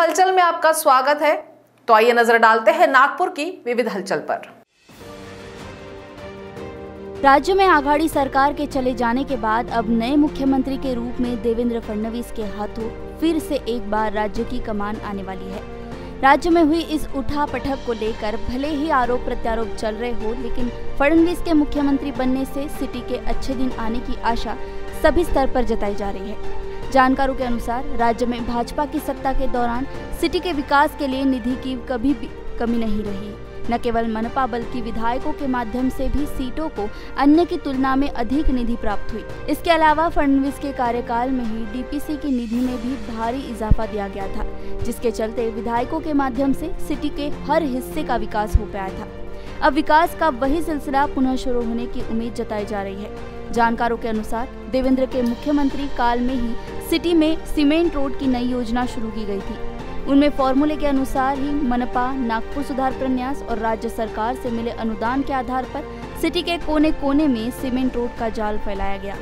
हलचल में आपका स्वागत है। तो आइए नज़र डालते हैं नागपुर की विविध हलचल पर। राज्य में आघाड़ी सरकार के चले जाने के बाद अब नए मुख्यमंत्री के रूप में देवेंद्र फडणवीस के हाथों फिर से एक बार राज्य की कमान आने वाली है। राज्य में हुई इस उठा पटक को लेकर भले ही आरोप प्रत्यारोप चल रहे हो, लेकिन फडणवीस के मुख्यमंत्री बनने से सिटी के अच्छे दिन आने की आशा सभी स्तर पर जताई जा रही है। जानकारों के अनुसार, राज्य में भाजपा की सत्ता के दौरान सिटी के विकास के लिए निधि की कभी भी कमी नहीं रही। न केवल मनपा बल्कि विधायकों के माध्यम से भी सीटों को अन्य की तुलना में अधिक निधि प्राप्त हुई। इसके अलावा फडणवीस के कार्यकाल में ही डीपीसी की निधि में भी भारी इजाफा दिया गया था, जिसके चलते विधायकों के माध्यम से सिटी के हर हिस्से का विकास हो पाया था। अब विकास का वही सिलसिला पुनः शुरू होने की उम्मीद जताई जा रही है। जानकारों के अनुसार, देवेंद्र के मुख्यमंत्री काल में ही सिटी में सीमेंट रोड की नई योजना शुरू की गई थी। उनमें फॉर्मूले के अनुसार ही मनपा, नागपुर सुधार प्रन्यास और राज्य सरकार से मिले अनुदान के आधार पर सिटी के कोने कोने में सीमेंट रोड का जाल फैलाया गया।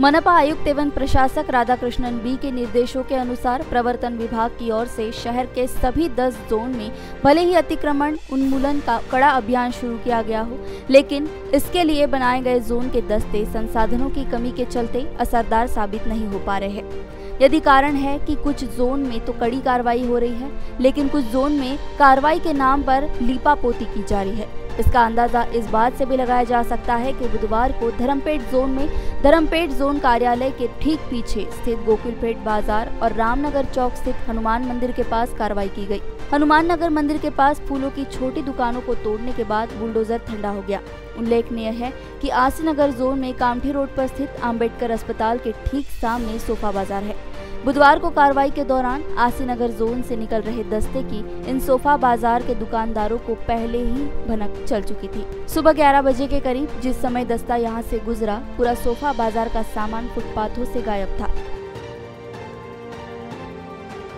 मनपा आयुक्त एवं प्रशासक राधाकृष्णन बी के निर्देशों के अनुसार प्रवर्तन विभाग की ओर से शहर के सभी 10 जोन में भले ही अतिक्रमण, उन्मूलन का कड़ा अभियान शुरू किया गया हो, लेकिन इसके लिए बनाए गए जोन के दस्ते संसाधनों की कमी के चलते असरदार साबित नहीं हो पा रहे हैं। यदि कारण है कि कुछ जोन में तो कड़ी कार्रवाई हो रही है, लेकिन कुछ जोन में कार्रवाई के नाम पर लीपापोती की जा रही है। इसका अंदाज़ा इस बात से भी लगाया जा सकता है कि बुधवार को धर्मपेट जोन में, धर्मपेट जोन कार्यालय के ठीक पीछे स्थित गोकुलपेट बाज़ार और रामनगर चौक स्थित हनुमान मंदिर के पास कार्रवाई की गई। हनुमान नगर मंदिर के पास फूलों की छोटी दुकानों को तोड़ने के बाद बुलडोजर ठंडा हो गया। उल्लेखनीय है कि आसी नगर जोन में कामठी रोड पर स्थित अंबेडकर अस्पताल के ठीक सामने सोफा बाज़ार है। बुधवार को कार्रवाई के दौरान आसीनगर जोन से निकल रहे दस्ते की इन सोफा बाज़ार के दुकानदारों को पहले ही भनक चल चुकी थी। सुबह 11 बजे के करीब जिस समय दस्ता यहाँ से गुजरा, पूरा सोफा बाज़ार का सामान फुटपाथों से गायब था।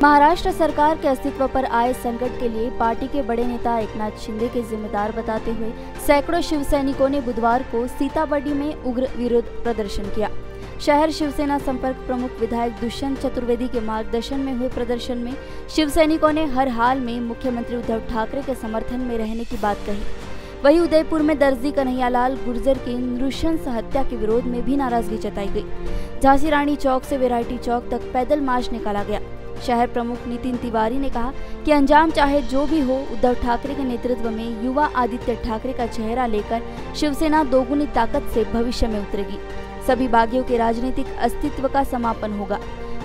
महाराष्ट्र सरकार के अस्तित्व पर आए संकट के लिए पार्टी के बड़े नेता एकनाथ शिंदे के जिम्मेदार बताते हुए सैकड़ों शिव सैनिकों ने बुधवार को सीताबड़ी में उग्र विरोध प्रदर्शन किया। शहर शिवसेना संपर्क प्रमुख विधायक दुष्यंत चतुर्वेदी के मार्गदर्शन में हुए प्रदर्शन में शिव सैनिकों ने हर हाल में मुख्यमंत्री उद्धव ठाकरे के समर्थन में रहने की बात कही। वहीं उदयपुर में दर्जी कन्हैयालाल गुर्जर की नृशंस हत्या के विरोध में भी नाराज़गी जताई गई। झांसी रानी चौक से वेराइटी चौक तक पैदल मार्च निकाला गया। शहर प्रमुख नितिन तिवारी ने कहा कि अंजाम चाहे जो भी हो, उद्धव ठाकरे के नेतृत्व में युवा आदित्य ठाकरे का चेहरा लेकर शिवसेना दोगुनी ताकत से भविष्य में उतरेगी। सभी बागियों के राजनीतिक अस्तित्व का समापन होगा।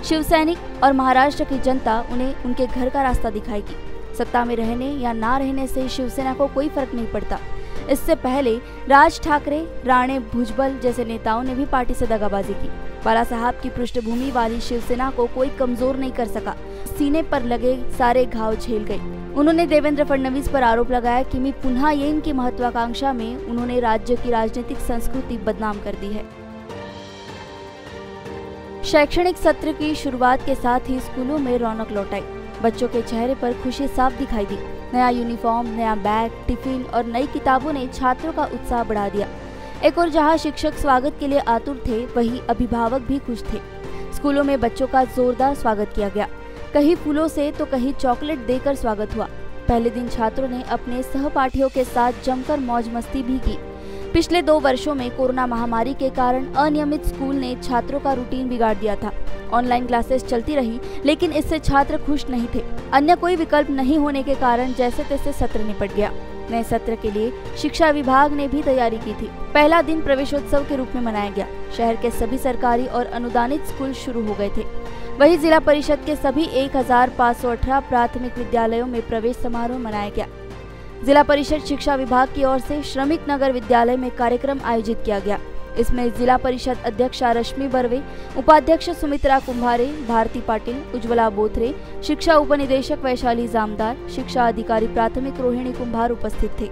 शिव सैनिक और महाराष्ट्र की जनता उन्हें उनके घर का रास्ता दिखाएगी। सत्ता में रहने या ना रहने से शिवसेना को कोई फ़र्क नहीं पड़ता। इससे पहले राज ठाकरे, राणे भुजबल जैसे नेताओं ने भी पार्टी से दगाबाजी की। बाला साहब की पृष्ठभूमि वाली शिवसेना को कोई कमज़ोर नहीं कर सका। सीने पर लगे सारे घाव झेल गई उन्होंने देवेंद्र फडणवीस पर आरोप लगाया कि मी पुनः ये इनकी महत्वाकांक्षा में उन्होंने राज्य की राजनीतिक संस्कृति बदनाम कर दी है। शैक्षणिक सत्र की शुरुआत के साथ ही स्कूलों में रौनक लौटाई। बच्चों के चेहरे पर खुशी साफ़ दिखाई दी। नया यूनिफॉर्म, नया बैग, टिफ़िन और नई किताबों ने छात्रों का उत्साह बढ़ा दिया। एक और जहाँ शिक्षक स्वागत के लिए आतुर थे, वहीं अभिभावक भी खुश थे। स्कूलों में बच्चों का जोरदार स्वागत किया गया। कहीं फूलों से तो कहीं चॉकलेट देकर स्वागत हुआ। पहले दिन छात्रों ने अपने सहपाठियों के साथ जमकर मौज मस्ती भी की। पिछले दो वर्षों में कोरोना महामारी के कारण अनियमित स्कूल ने छात्रों का रूटीन बिगाड़ दिया था। ऑनलाइन क्लासेस चलती रही, लेकिन इससे छात्र खुश नहीं थे। अन्य कोई विकल्प नहीं होने के कारण जैसे तैसे सत्र निपट गया। नए सत्र के लिए शिक्षा विभाग ने भी तैयारी की थी। पहला दिन प्रवेशोत्सव के रूप में मनाया गया। शहर के सभी सरकारी और अनुदानित स्कूल शुरू हो गए थे। वहीं जिला परिषद के सभी 1518 प्राथमिक विद्यालयों में प्रवेश समारोह मनाया गया। जिला परिषद शिक्षा विभाग की ओर से श्रमिक नगर विद्यालय में कार्यक्रम आयोजित किया गया। इसमें जिला परिषद अध्यक्षा रश्मि बर्वे, उपाध्यक्ष सुमित्रा कुंभारे, भारती पाटिल, उज्ज्वला बोथरे, शिक्षा उपनिदेशक वैशाली जामदार, शिक्षा अधिकारी प्राथमिक रोहिणी कुंभार उपस्थित थे।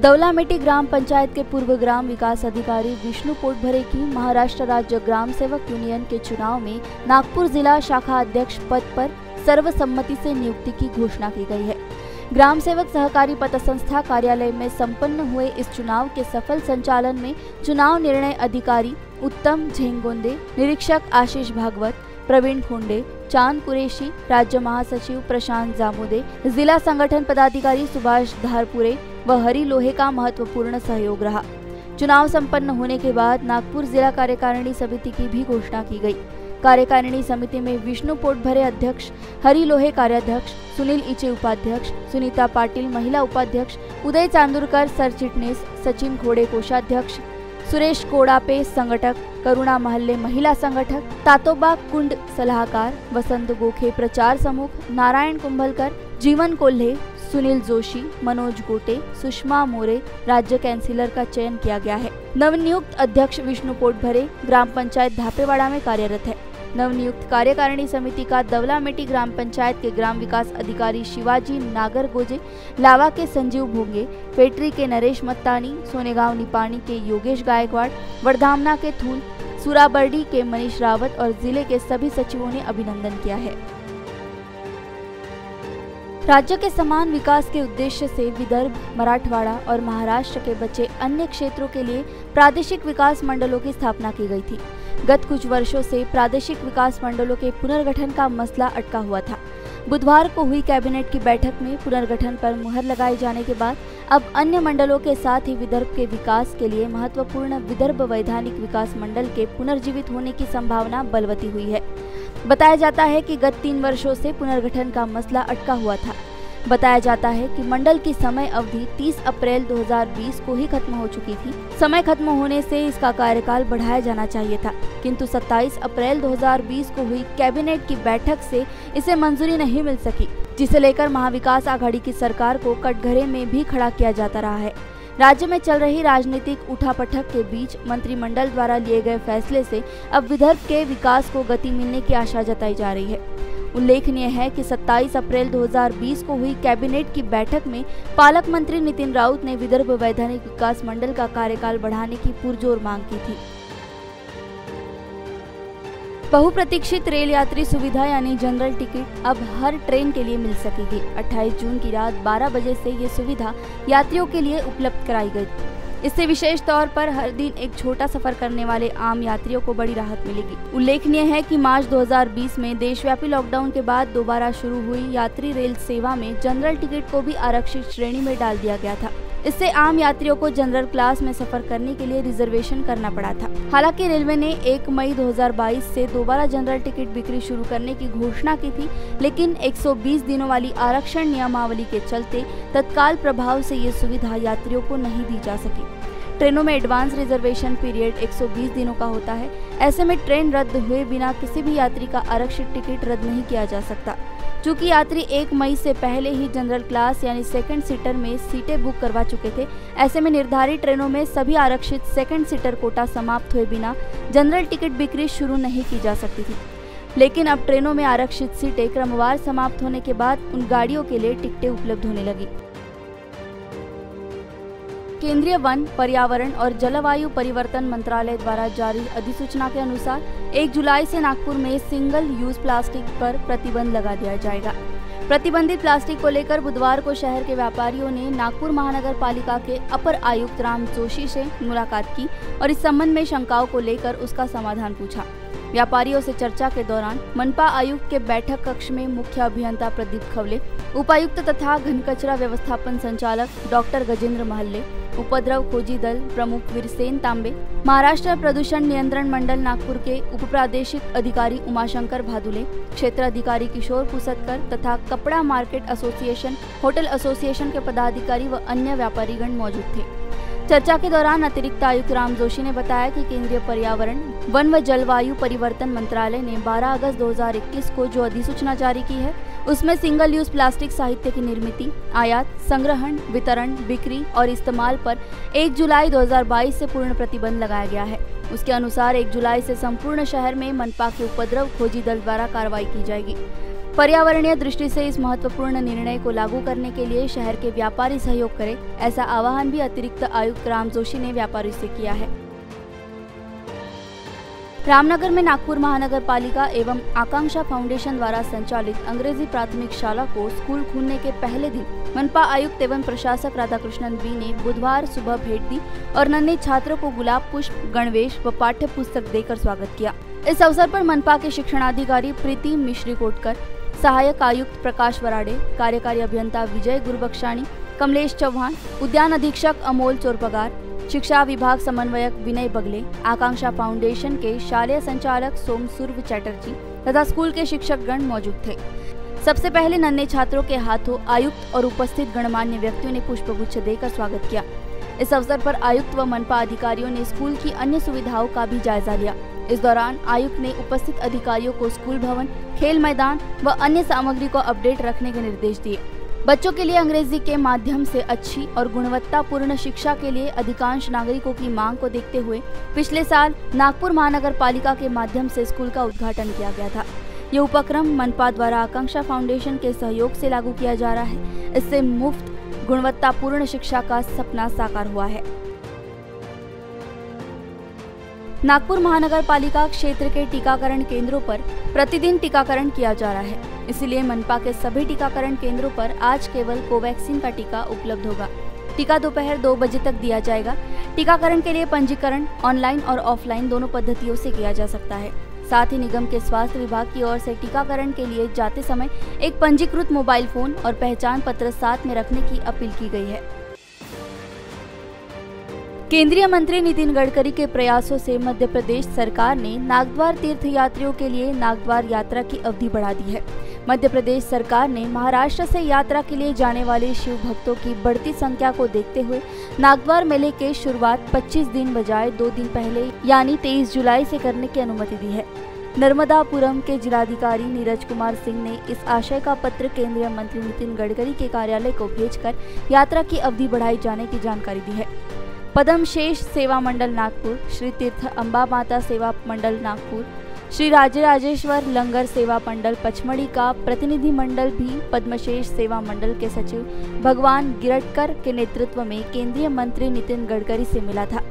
दौलामेटी ग्राम पंचायत के पूर्व ग्राम विकास अधिकारी विष्णु पोटभरे की महाराष्ट्र राज्य ग्राम सेवक यूनियन के चुनाव में नागपुर जिला शाखा अध्यक्ष पद पर सर्वसम्मति से नियुक्ति की घोषणा की गई है। ग्राम सेवक सहकारी पथ संस्था कार्यालय में संपन्न हुए इस चुनाव के सफल संचालन में चुनाव निर्णय अधिकारी उत्तम झेंगोंदे, निरीक्षक आशीष भागवत, प्रवीण खोंडे, चाँद कुरेशी, राज्य महासचिव प्रशांत जामोदे, जिला संगठन पदाधिकारी सुभाष धारपुरे व हरी लोहे का महत्वपूर्ण सहयोग रहा। चुनाव संपन्न होने के बाद नागपुर जिला कार्यकारिणी समिति की भी घोषणा की गई। कार्यकारिणी समिति में विष्णु पोटभरे अध्यक्ष, हरि लोहे कार्याध्यक्ष, सुनील इचे उपाध्यक्ष, सुनीता पाटिल महिला उपाध्यक्ष, उदय चांदुरकर सरचिटनीस सचिन घोडे कोषाध्यक्ष, सुरेश कोड़ापे संगठक करुणा महल्ले महिला संगठक तातोबा कुंड सलाहकार, वसंत गोखे प्रचार समूह, नारायण कुंभलकर, जीवन कोल्हे, सुनील जोशी, मनोज गोटे, सुषमा मोरे, राज्य कैंसिलर का चयन किया गया है। नवनियुक्त अध्यक्ष विष्णु पोटभरे ग्राम पंचायत धापेवाड़ा में कार्यरत है। नवनियुक्त कार्यकारिणी समिति का दवलामेटी ग्राम पंचायत के ग्राम विकास अधिकारी शिवाजी नागर गोजे, लावा के संजीव भोंगे, पेटरी के नरेश मत्तानी, सोनेगांव निपाणी के योगेश गायकवाड़ वर्धामना के थूल सुराबर्डी के मनीष रावत और ज़िले के सभी सचिवों ने अभिनंदन किया है। राज्य के समान विकास के उद्देश्य से विदर्भ, मराठवाड़ा और महाराष्ट्र के बचे अन्य क्षेत्रों के लिए प्रादेशिक विकास मंडलों की स्थापना की गई थी। गत कुछ वर्षों से प्रादेशिक विकास मंडलों के पुनर्गठन का मसला अटका हुआ था। बुधवार को हुई कैबिनेट की बैठक में पुनर्गठन पर मुहर लगाए जाने के बाद अब अन्य मंडलों के साथ ही विदर्भ के विकास के लिए महत्वपूर्ण विदर्भ वैधानिक विकास मंडल के पुनर्जीवित होने की संभावना बलवती हुई है। बताया जाता है कि गत तीन वर्षों से पुनर्गठन का मसला अटका हुआ था। बताया जाता है कि मंडल की समय अवधि 30 अप्रैल 2020 को ही खत्म हो चुकी थी। समय खत्म होने से इसका कार्यकाल बढ़ाया जाना चाहिए था, किंतु 27 अप्रैल 2020 को हुई कैबिनेट की बैठक से इसे मंजूरी नहीं मिल सकी, जिसे लेकर महाविकास आघाड़ी की सरकार को कटघरे में भी खड़ा किया जाता रहा है। राज्य में चल रही राजनीतिक उठापटक के बीच मंत्रिमंडल द्वारा लिए गए फैसले से अब विदर्भ के विकास को गति मिलने की आशा जताई जा रही है। उल्लेखनीय है कि 27 अप्रैल 2020 को हुई कैबिनेट की बैठक में पालक मंत्री नितिन राउत ने विदर्भ वैधानिक विकास मंडल का कार्यकाल बढ़ाने की पुरजोर मांग की थी। बहुप्रतीक्षित रेल यात्री सुविधा यानी जनरल टिकट अब हर ट्रेन के लिए मिल सकेगी। 28 जून की रात 12 बजे से ये सुविधा यात्रियों के लिए उपलब्ध कराई गई। इससे विशेष तौर पर हर दिन एक छोटा सफ़र करने वाले आम यात्रियों को बड़ी राहत मिलेगी। उल्लेखनीय है कि मार्च 2020 में देशव्यापी लॉकडाउन के बाद दोबारा शुरू हुई यात्री रेल सेवा में जनरल टिकट को भी आरक्षित श्रेणी में डाल दिया गया था। इससे आम यात्रियों को जनरल क्लास में सफ़र करने के लिए रिजर्वेशन करना पड़ा था। हालाँकि रेलवे ने 1 मई 2022 से दोबारा जनरल टिकट बिक्री शुरू करने की घोषणा की थी, लेकिन 120 दिनों वाली आरक्षण नियमावली के चलते तत्काल प्रभाव से ये सुविधा यात्रियों को नहीं दी जा सकी। ट्रेनों में एडवांस रिजर्वेशन पीरियड 120 दिनों का होता है। ऐसे में ट्रेन रद्द हुए बिना किसी भी यात्री का आरक्षित टिकट रद्द नहीं किया जा सकता। चूँकि यात्री एक मई से पहले ही जनरल क्लास यानी सेकंड सीटर में सीटें बुक करवा चुके थे, ऐसे में निर्धारित ट्रेनों में सभी आरक्षित सेकंड सीटर कोटा समाप्त हुए बिना जनरल टिकट बिक्री शुरू नहीं की जा सकती थी। लेकिन अब ट्रेनों में आरक्षित सीटें क्रमवार समाप्त होने के बाद उन गाड़ियों के लिए टिकटें उपलब्ध होने लगी। केंद्रीय वन, पर्यावरण और जलवायु परिवर्तन मंत्रालय द्वारा जारी अधिसूचना के अनुसार 1 जुलाई से नागपुर में सिंगल यूज़ प्लास्टिक पर प्रतिबंध लगा दिया जाएगा। प्रतिबंधित प्लास्टिक को लेकर बुधवार को शहर के व्यापारियों ने नागपुर महानगर पालिका के अपर आयुक्त राम जोशी से मुलाकात की और इस संबंध में शंकाओं को लेकर उसका समाधान पूछा। व्यापारियों से चर्चा के दौरान मनपा आयुक्त के बैठक कक्ष में मुख्य अभियंता प्रदीप खवले, उपायुक्त तथा घन कचरा व्यवस्थापन संचालक डॉक्टर गजेंद्र महल्ले, उपद्रव खोजी दल प्रमुख वीरसेन तांबे, महाराष्ट्र प्रदूषण नियंत्रण मंडल नागपुर के उप प्रादेशिक अधिकारी उमाशंकर भादुले, क्षेत्र अधिकारी किशोर पुसतकर तथा कपड़ा मार्केट एसोसिएशन, होटल एसोसिएशन के पदाधिकारी व अन्य व्यापारीगण मौजूद थे। चर्चा के दौरान अतिरिक्त आयुक्त राम जोशी ने बताया कि केंद्रीय पर्यावरण, वन व जलवायु परिवर्तन मंत्रालय ने 12 अगस्त 2021 को जो अधिसूचना जारी की है, उसमें सिंगल यूज़ प्लास्टिक साहित्य की निर्मित, आयात, संग्रहण, वितरण, बिक्री और इस्तेमाल पर 1 जुलाई 2022 से पूर्ण प्रतिबंध लगाया गया है। उसके अनुसार 1 जुलाई से संपूर्ण शहर में मनपा के उपद्रव खोजी दल द्वारा कार्रवाई की जाएगी। पर्यावरणीय दृष्टि से इस महत्वपूर्ण निर्णय को लागू करने के लिए शहर के व्यापारी सहयोग करें, ऐसा आह्वान भी अतिरिक्त आयुक्त राम जोशी ने व्यापारी से किया है। रामनगर में नागपुर महानगर पालिका एवं आकांक्षा फाउंडेशन द्वारा संचालित अंग्रेज़ी प्राथमिक शाला को स्कूल खुलने के पहले दिन मनपा आयुक्त एवं प्रशासक राधाकृष्णन बी ने बुधवार सुबह भेंट दी और नन्हे छात्रों को गुलाब पुष्प, गणवेश व पाठ्य पुस्तक देकर स्वागत किया। इस अवसर पर मनपा के शिक्षणाधिकारी प्रीति मिश्री कोटकर सहायक आयुक्त प्रकाश वराडे, कार्यकारी अभियंता विजय गुरुबक्षाणी कमलेश चौहान, उद्यान अधीक्षक अमोल चोरपगार, शिक्षा विभाग समन्वयक विनय बगले, आकांक्षा फाउंडेशन के शालेय संचालक सोम सूर्य चैटर्जी तथा स्कूल के शिक्षक गण मौजूद थे। सबसे पहले नन्हे छात्रों के हाथों आयुक्त और उपस्थित गणमान्य व्यक्तियों ने पुष्पगुच्छ देकर स्वागत किया। इस अवसर पर आयुक्त व मनपा अधिकारियों ने स्कूल की अन्य सुविधाओं का भी जायजा लिया। इस दौरान आयुक्त ने उपस्थित अधिकारियों को स्कूल भवन, खेल मैदान व अन्य सामग्री को अपडेट रखने के निर्देश दिए। बच्चों के लिए अंग्रेज़ी के माध्यम से अच्छी और गुणवत्तापूर्ण शिक्षा के लिए अधिकांश नागरिकों की मांग को देखते हुए पिछले साल नागपुर महानगर पालिका के माध्यम से स्कूल का उद्घाटन किया गया था। ये उपक्रम मनपा द्वारा आकांक्षा फाउंडेशन के सहयोग से लागू किया जा रहा है। इससे मुफ़्त, गुणवत्तापूर्ण शिक्षा का सपना साकार हुआ है। नागपुर महानगर पालिका क्षेत्र के टीकाकरण केंद्रों पर प्रतिदिन टीकाकरण किया जा रहा है। इसलिए मनपा के सभी टीकाकरण केंद्रों पर आज केवल कोवैक्सीन का टीका उपलब्ध होगा। टीका दोपहर दो बजे तक दिया जाएगा। टीकाकरण के लिए पंजीकरण ऑनलाइन और ऑफलाइन दोनों पद्धतियों से किया जा सकता है। साथ ही निगम के स्वास्थ्य विभाग की ओर से टीकाकरण के लिए जाते समय एक पंजीकृत मोबाइल फ़ोन और पहचान पत्र साथ में रखने की अपील की गई है। केंद्रीय मंत्री नितिन गडकरी के प्रयासों से मध्य प्रदेश सरकार ने नागद्वार तीर्थ यात्रियों के लिए नागद्वार यात्रा की अवधि बढ़ा दी है। मध्य प्रदेश सरकार ने महाराष्ट्र से यात्रा के लिए जाने वाले शिव भक्तों की बढ़ती संख्या को देखते हुए नागद्वार मेले के शुरुआत 25 दिन बजाय दो दिन पहले, यानी 23 जुलाई से करने की अनुमति दी है। नर्मदापुरम के जिलाधिकारी नीरज कुमार सिंह ने इस आशय का पत्र केंद्रीय मंत्री नितिन गडकरी के कार्यालय को भेजकर यात्रा की अवधि बढ़ाई जाने की जानकारी दी है। पद्मशेष सेवा मंडल नागपुर, श्री तीर्थ अम्बा माता सेवा मंडल नागपुर, श्री राजे राजेश्वर लंगर सेवा मंडल पचमढ़ी का प्रतिनिधि मंडल भी पद्मशेष सेवा मंडल के सचिव भगवान गिरटकर के नेतृत्व में केंद्रीय मंत्री नितिन गडकरी से मिला था।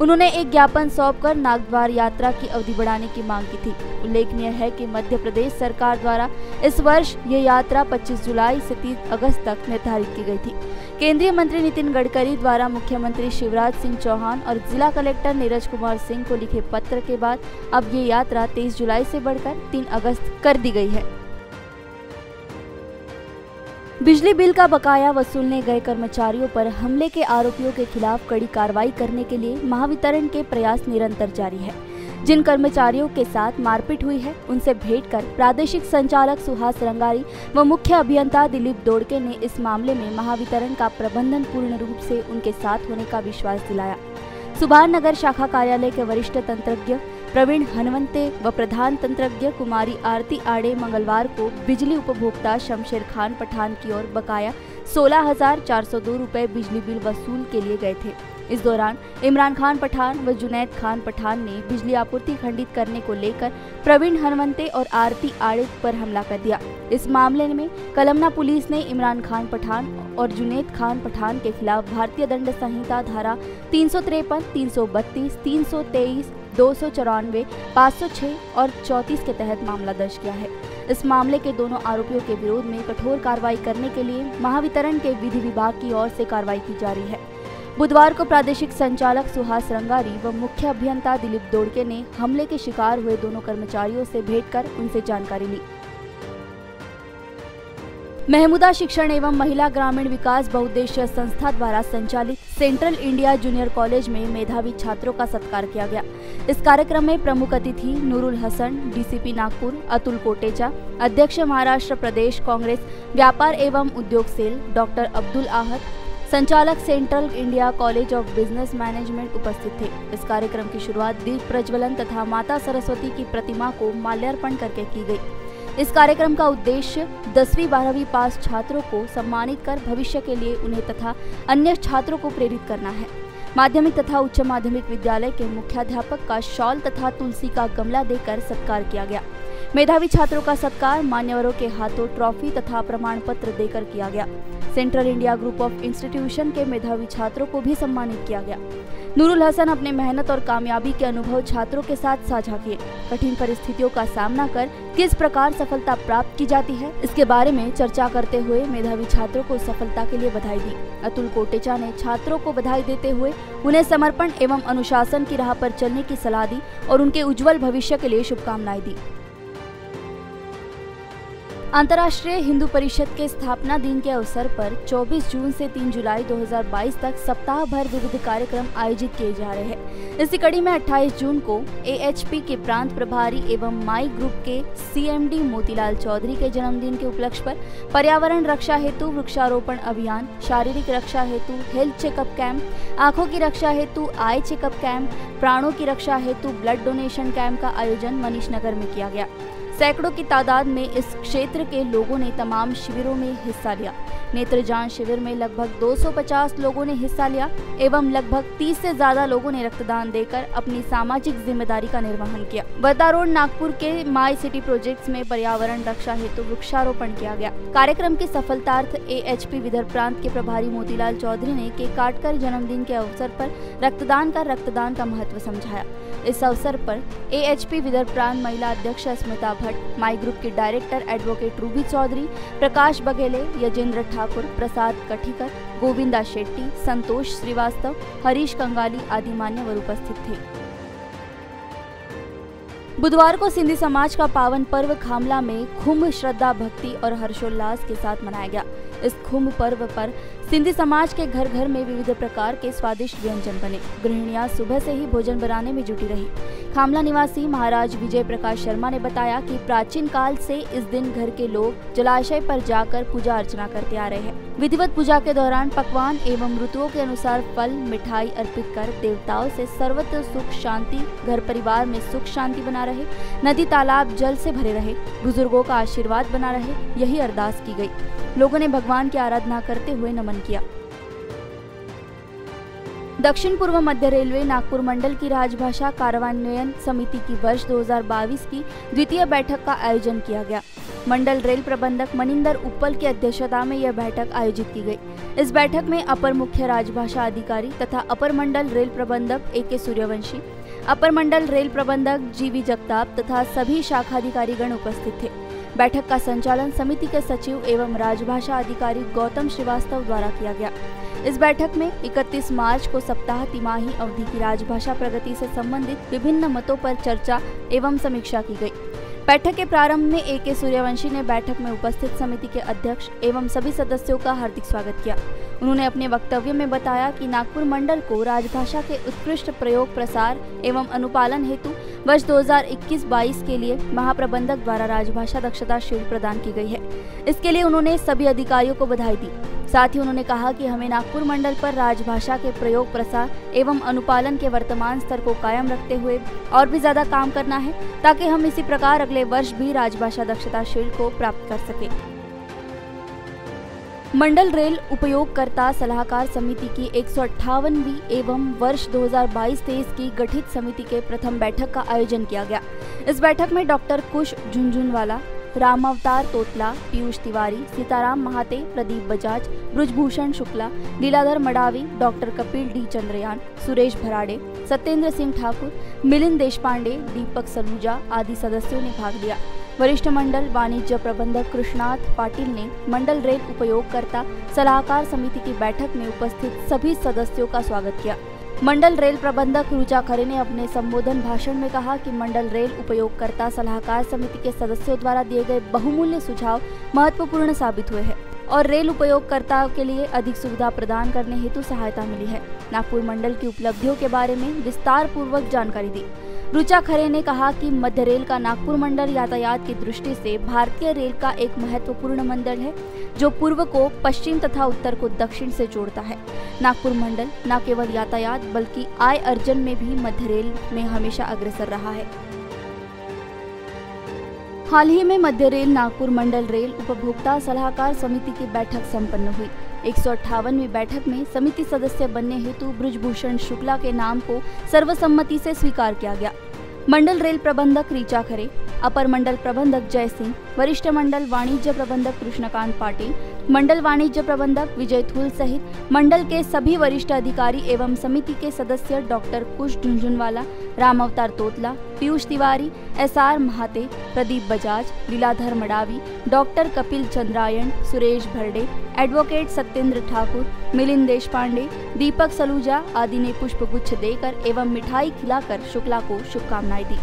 उन्होंने एक ज्ञापन सौंपकर नागद्वार यात्रा की अवधि बढ़ाने की मांग की थी। उल्लेखनीय है कि मध्य प्रदेश सरकार द्वारा इस वर्ष ये यात्रा 25 जुलाई से 30 अगस्त तक निर्धारित की गई थी। केंद्रीय मंत्री नितिन गडकरी द्वारा मुख्यमंत्री शिवराज सिंह चौहान और जिला कलेक्टर नीरज कुमार सिंह को लिखे पत्र के बाद अब ये यात्रा तेईस जुलाई से बढ़कर तीन अगस्त कर दी गई है। बिजली बिल का बकाया वसूलने गए कर्मचारियों पर हमले के आरोपियों के खिलाफ कड़ी कार्रवाई करने के लिए महावितरण के प्रयास निरंतर जारी है। जिन कर्मचारियों के साथ मारपीट हुई है, उनसे भेंट कर प्रादेशिक संचालक सुहास रंगारी व मुख्य अभियंता दिलीप दोड़के ने इस मामले में महावितरण का प्रबंधन पूर्ण रूप से उनके साथ होने का विश्वास दिलाया। सुभाष नगर शाखा कार्यालय के वरिष्ठ तंत्रज्ञ प्रवीण हनवंते व प्रधान तंत्रज्ञ कुमारी आरती आड़े मंगलवार को बिजली उपभोक्ता शमशेर खान पठान की ओर बकाया सोलह हज़ार चार सौ दो बिजली बिल वसूल के लिए गए थे। इस दौरान इमरान खान पठान व जुनैद खान पठान ने बिजली आपूर्ति खंडित करने को लेकर प्रवीण हनवंते और आरती आड़े पर हमला कर दिया। इस मामले में कलमना पुलिस ने इमरान खान पठान और जुनैद खान पठान के खिलाफ भारतीय दंड संहिता धारा तीन सौ तिरपन, तीन सौ बत्तीस, तीन सौ तेईस दो सौ चौरानवे, पाँच सौ छह और चौतीस के तहत मामला दर्ज किया है। इस मामले के दोनों आरोपियों के विरोध में कठोर कार्रवाई करने के लिए महावितरण के विधि विभाग की ओर से कार्रवाई की जा रही है। बुधवार को प्रादेशिक संचालक सुहास रंगारी व मुख्य अभियंता दिलीप दोड़के ने हमले के शिकार हुए दोनों कर्मचारियों से भेंट कर उनसे जानकारी ली। महमूदा शिक्षण एवं महिला ग्रामीण विकास बहुद्देश्य संस्था द्वारा संचालित सेंट्रल इंडिया जूनियर कॉलेज में मेधावी छात्रों का सत्कार किया गया। इस कार्यक्रम में प्रमुख अतिथि नूरुल हसन, डीसीपी नागपुर, अतुल कोटेचा, अध्यक्ष महाराष्ट्र प्रदेश कांग्रेस, व्यापार एवं उद्योग सेल, डॉक्टर अब्दुल आहत संचालक central India college of business management उपस्थित थे। इस कार्यक्रम की शुरुआत दीप प्रज्वलन तथा माता सरस्वती की प्रतिमा को माल्यार्पण करके की गई। इस कार्यक्रम का उद्देश्य दसवीं बारहवीं पास छात्रों को सम्मानित कर भविष्य के लिए उन्हें तथा अन्य छात्रों को प्रेरित करना है। माध्यमिक तथा उच्च माध्यमिक विद्यालय के मुख्याध्यापक का शॉल तथा तुलसी का गमला देकर सत्कार किया गया। मेधावी छात्रों का सत्कार, मान्यवरों के हाथों ट्रॉफी तथा प्रमाण पत्र देकर किया गया। Central India group of institution के मेधावी छात्रों को भी सम्मानित किया गया। नूरुल हसन अपने मेहनत और कामयाबी के अनुभव छात्रों के साथ साझा किए। कठिन परिस्थितियों का सामना कर किस प्रकार सफलता प्राप्त की जाती है, इसके बारे में चर्चा करते हुए मेधावी छात्रों को सफलता के लिए बधाई दी। अतुल कोटेचा ने छात्रों को बधाई देते हुए उन्हें समर्पण एवं अनुशासन की राह पर चलने की सलाह दी और उनके उज्जवल भविष्य के लिए शुभकामनाएँ दी। अंतर्राष्ट्रीय हिंदू परिषद के स्थापना दिन के अवसर पर 24 जून से 3 जुलाई 2022 तक सप्ताह भर विविध कार्यक्रम आयोजित किए जा रहे हैं। इसी कड़ी में 28 जून को एएचपी के प्रांत प्रभारी एवं माई ग्रुप के सीएमडी मोतीलाल चौधरी के जन्मदिन के उपलक्ष्य पर पर्यावरण रक्षा हेतु वृक्षारोपण अभियान, शारीरिक रक्षा हेतु हेल्थ चेकअप कैंप, आँखों की रक्षा हेतु आई चेकअप कैंप, प्राणों की रक्षा हेतु ब्लड डोनेशन कैंप का आयोजन मनीष नगर में किया गया। सैकड़ों की तादाद में इस क्षेत्र के लोगों ने तमाम शिविरों में हिस्सा लिया। नेत्र जाँच शिविर में लगभग 250 लोगों ने हिस्सा लिया एवं लगभग 30 से ज़्यादा लोगों ने रक्तदान देकर अपनी सामाजिक ज़िम्मेदारी का निर्वहन किया। बता नागपुर के माई सिटी प्रोजेक्ट्स में पर्यावरण रक्षा हेतु वृक्षारोपण किया गया। कार्यक्रम की सफलतार्थ ए एच पी विदर्भ प्रांत के प्रभारी मोतीलाल चौधरी ने केक काटकर जन्मदिन के अवसर पर रक्तदान कर रक्तदान का महत्व समझाया। इस अवसर पर ए एच पी विदर्भ प्रांत महिला अध्यक्ष स्मिता भट्ट, माई ग्रुप के डायरेक्टर एडवोकेट रूबी चौधरी, प्रकाश बघेले, यजेंद्र ठाकुर, प्रसाद कठीकर, गोविंदा शेट्टी, संतोष श्रीवास्तव, हरीश कंगाली आदि मान्यवर उपस्थित थे। बुधवार को सिंधी समाज का पावन पर्व खामला में खुम्भ श्रद्धा, भक्ति और हर्षोल्लास के साथ मनाया गया। इस खुम्भ पर्व पर सिंधी समाज के घर घर में विविध प्रकार के स्वादिष्ट व्यंजन बने। गृहिणियाँ सुबह से ही भोजन बनाने में जुटी रही। खामला निवासी महाराज विजय प्रकाश शर्मा ने बताया कि प्राचीन काल से इस दिन घर के लोग जलाशय पर जाकर पूजा अर्चना करते आ रहे हैं। विधिवत पूजा के दौरान पकवान एवं ऋतुओं के अनुसार फल, मिठाई अर्पित कर देवताओं से सर्वत्र सुख शांति, घर परिवार में सुख शांति बना रहे। नदी तालाब जल से भरे रहे। बुज़ुर्गों का आशीर्वाद बना रहे। यही अरदास की गई। लोगों ने भगवान की आराधना करते हुए नमन किया। दक्षिण पूर्व मध्य रेलवे नागपुर मंडल की राजभाषा कार्यान्वयन समिति की वर्ष 2022 की द्वितीय बैठक का आयोजन किया गया। मंडल रेल प्रबंधक मनिंदर उप्पल की अध्यक्षता में यह बैठक आयोजित की गई। इस बैठक में अपर मुख्य राजभाषा अधिकारी तथा अपर मंडल रेल प्रबंधक ए के सूर्यवंशी, अपर मंडल रेल प्रबंधक जीवी जगताप तथा सभी शाखाधिकारी गण उपस्थित थे। बैठक का संचालन समिति के सचिव एवं राजभाषा अधिकारी गौतम श्रीवास्तव द्वारा किया गया। इस बैठक में 31 मार्च को सप्ताह तिमाही अवधि की राजभाषा प्रगति से संबंधित विभिन्न मतों पर चर्चा एवं समीक्षा की गई। बैठक के प्रारंभ में ए के सूर्यवंशी ने बैठक में उपस्थित समिति के अध्यक्ष एवं सभी सदस्यों का हार्दिक स्वागत किया। उन्होंने अपने वक्तव्य में बताया कि नागपुर मंडल को राजभाषा के उत्कृष्ट प्रयोग, प्रसार एवं अनुपालन हेतु वर्ष 2021-22 के लिए महाप्रबंधक द्वारा राजभाषा दक्षता शिविर प्रदान की गई है। इसके लिए उन्होंने सभी अधिकारियों को बधाई दी। साथ ही उन्होंने कहा कि हमें नागपुर मंडल पर राजभाषा के प्रयोग, प्रसार एवं अनुपालन के वर्तमान स्तर को कायम रखते हुए और भी ज़्यादा काम करना है, ताकि हम इसी प्रकार अगले वर्ष भी राजभाषा दक्षता शील्ड को प्राप्त कर सके। मंडल रेल उपयोगकर्ता सलाहकार समिति की एक एवं वर्ष 2022-23 की गठित समिति के प्रथम बैठक का आयोजन किया गया। इस बैठक में doctor Kush Jhunjhunwala Ramavatar Totla, Piyush Tiwari, Sitaram Mahate, Pradeep Bajaj Brijbhushan Shukla, Leeladhar Madavi, doctor Kapil D Chandrayan, Suresh Bharade, Satyendra Singh Thakur, Milind Deshpande, Deepak Saluja आदि सदस्यों ने भाग लिया। वरिष्ठ मंडल वाणिज्य प्रबंधक कृष्णाथ पाटिल ने मंडल रेल उपयोगकर्ता सलाहकार समिति की बैठक में उपस्थित सभी सदस्यों का स्वागत किया। मंडल रेल प्रबंधक रुचा खरे ने अपने संबोधन भाषण में कहा कि मंडल रेल उपयोगकर्ता सलाहकार समिति के सदस्यों द्वारा दिए गए बहुमूल्य सुझाव महत्वपूर्ण साबित हुए हैं और रेल उपयोगकर्ताओं के लिए अधिक सुविधा प्रदान करने हेतु सहायता मिली है। नागपुर मंडल की उपलब्धियों के बारे में विस्तार पूर्वक जानकारी दी। रुचा खरे ने कहा कि मध्य रेल का नागपुर मंडल यातायात की दृष्टि से भारतीय रेल का एक महत्वपूर्ण मंडल है, जो पूर्व को पश्चिम तथा उत्तर को दक्षिण से जोड़ता है। नागपुर मंडल न केवल यातायात, बल्कि आय अर्जन में भी मध्य रेल में हमेशा अग्रसर रहा है। हाल ही में मध्य रेल नागपुर मंडल रेल उपभोक्ता सलाहकार समिति की बैठक संपन्न हुई। एक बैठक में समिति सदस्य बनने हेतु ब्रजभूषण शुक्ला के नाम को सर्वसम्मति से स्वीकार किया गया। मंडल रेल प्रबंधक रीचा खरे, अपर मंडल प्रबंधक जय सिंह वरिष्ठ मंडल वाणिज्य प्रबंधक कृष्णकांत पाटिल, मंडल वाणिज्य प्रबंधक विजय थुल सहित मंडल के सभी वरिष्ठ अधिकारी एवं समिति के सदस्य डॉक्टर कुश Jhunjhunwala, Ram Avatar Totla, Piyush Tiwari, S R Mahate, Pradeep Bajaj, Leeladhar Madavi, doctor Kapil Chandrayan, Suresh Bharade, advocate Satyendra Thakur, Milind Deshpande Deepak Saluja आदि ने पुष्पगुच्छ देकर एवं मिठाई खिलाकर शुक्ला को शुभकामनाएँ दी।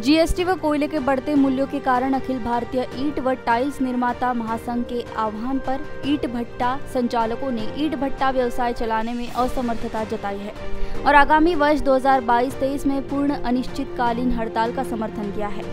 जीएसटी व कोयले के बढ़ते मूल्यों के कारण अखिल भारतीय ईट व टाइल्स निर्माता महासंघ के आह्वान पर ईट भट्टा संचालकों ने ईट भट्टा व्यवसाय चलाने में असमर्थता जताई है और आगामी वर्ष 2022-23 में पूर्ण अनिश्चितकालीन हड़ताल का समर्थन किया है।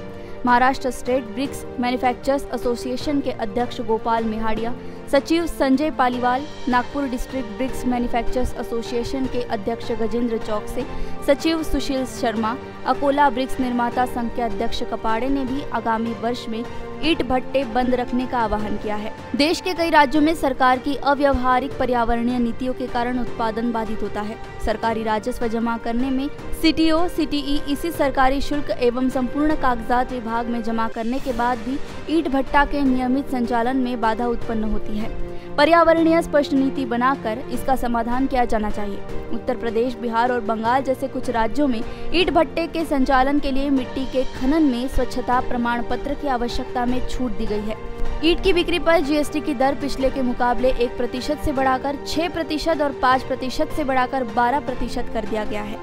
Maharashtra state bricks manufacturers association के अध्यक्ष गोपाल मिहाड़िया सचिव Sanjay Paliwal, Nagpur district bricks manufacturers association के अध्यक्ष गजेंद्र चौक से सचिव सुशील शर्मा, अकोला ब्रिक्स निर्माता संघ के अध्यक्ष कपाड़े ने भी आगामी वर्ष में ईट भट्टे बंद रखने का आह्वान किया है। देश के कई राज्यों में सरकार की अव्यवहारिक पर्यावरणीय नीतियों के कारण उत्पादन बाधित होता है। सरकारी राजस्व जमा करने में सीटीओ सीटीई इसी सरकारी शुल्क एवं संपूर्ण कागजात विभाग में जमा करने के बाद भी ईट भट्टा के नियमित संचालन में बाधा उत्पन्न होती है। पर्यावरणीय स्पष्ट नीति बनाकर इसका समाधान किया जाना चाहिए। उत्तर प्रदेश, बिहार और बंगाल जैसे कुछ राज्यों में ईट भट्टे के संचालन के लिए मिट्टी के खनन में स्वच्छता प्रमाण पत्र की आवश्यकता में छूट दी गई है। ईट की बिक्री पर जीएसटी की दर पिछले के मुकाबले एक प्रतिशत से बढ़ाकर छह प्रतिशत और पाँच प्रतिशत से बढ़ाकर बारह प्रतिशत कर दिया गया है।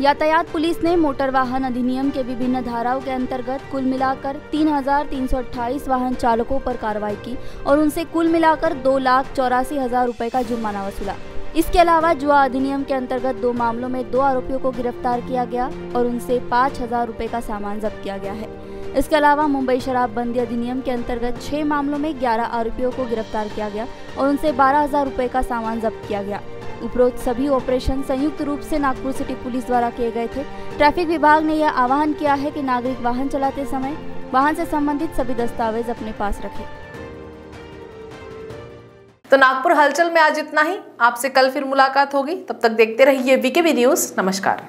यातायात पुलिस ने मोटर वाहन अधिनियम के विभिन्न धाराओं के अंतर्गत कुल मिलाकर 3,328 वाहन चालकों पर कार्रवाई की और उनसे कुल मिलाकर दो लाख चौरासी हज़ार रूपए का जुर्माना वसूला। इसके अलावा जुआ अधिनियम के अंतर्गत दो मामलों में दो आरोपियों को गिरफ़्तार किया गया और उनसे पाँच हज़ार रूपए का सामान जब्त किया गया है। इसके अलावा मुंबई शराब बंदी अधिनियम के अंतर्गत छह मामलों में 11 आरोपियों को गिरफ़्तार किया गया और उनसे बारह हज़ार का सामान जब्त किया गया। उपरोक्त सभी ऑपरेशन संयुक्त रूप से नागपुर सिटी पुलिस द्वारा किए गए थे। ट्रैफ़िक विभाग ने यह आह्वान किया है कि नागरिक वाहन चलाते समय वाहन से संबंधित सभी दस्तावेज़ अपने पास रखें। तो नागपुर हलचल में आज इतना ही। आपसे कल फिर मुलाकात होगी। तब तक देखते रहिए वीके वी न्यूज़। नमस्कार।